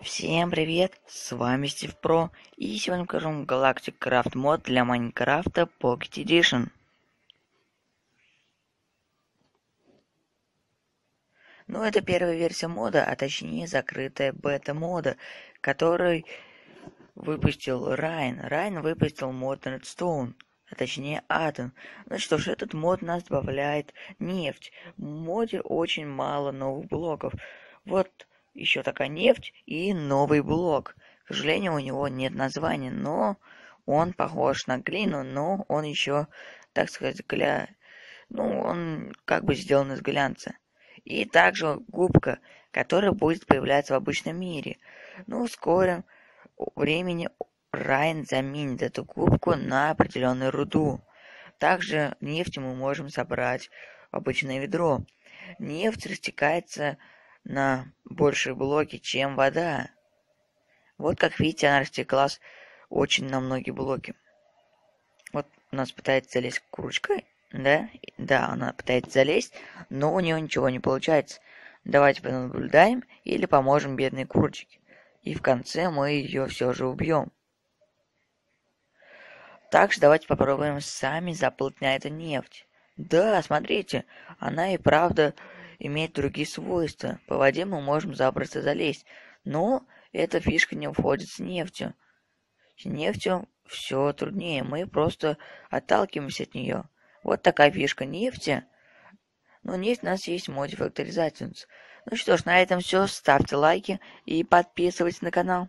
Всем привет, с вами Стив Про, и сегодня покажу вам Galactic Craft мод для Майнкрафта Pocket Edition. Ну, это первая версия мода, а точнее закрытая бета-мода, который выпустил Райан. Райан выпустил мод Redstone, а точнее Атом. Ну что ж, этот мод нас добавляет нефть. В моде очень мало новых блоков. Вот еще такая нефть и новый блок. К сожалению, у него нет названия, но он похож на глину, но он еще, так сказать, гля... Ну, он как бы сделан из глянца. И также губка, которая будет появляться в обычном мире. Ну, в скором времени Райан заменит эту губку на определенную руду. Также нефть мы можем собрать в обычное ведро. Нефть растекается на большие блоки, чем вода. Вот как видите, она растеклась очень на многие блоки. Вот у нас пытается залезть курочка, да? Да, она пытается залезть, но у нее ничего не получается. Давайте понаблюдаем или поможем бедной курочке. И в конце мы ее все же убьем. Также давайте попробуем сами заплыть эту нефть. Да, смотрите, она и правда имеет другие свойства. По воде мы можем запросто залезть, но эта фишка не входит с нефтью. С нефтью все труднее, мы просто отталкиваемся от нее. Вот такая фишка нефти. Но нефть у нас есть Factory Ну что ж, на этом все. Ставьте лайки и подписывайтесь на канал.